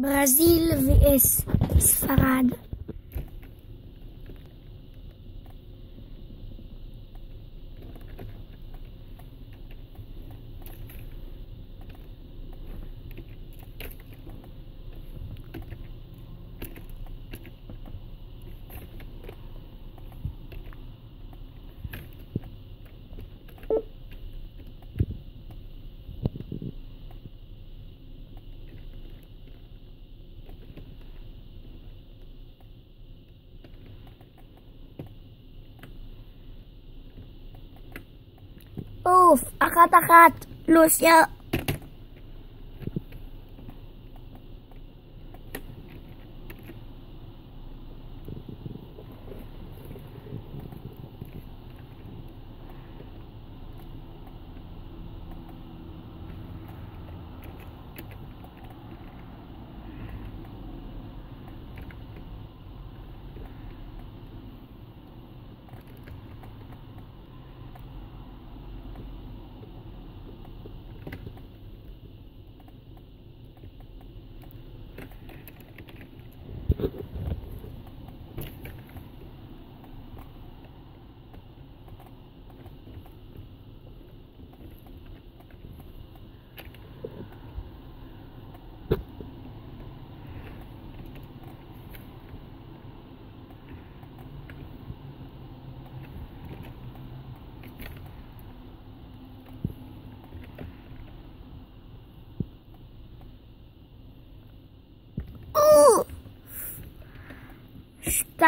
ברזיל וספרד. Uf, takat Lucia. lusnya 2-1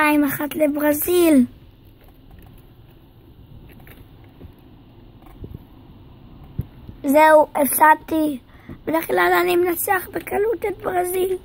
לברזיל. זהו, הפסדתי. בדרך כלל אני מנצח בקלות את ברזיל.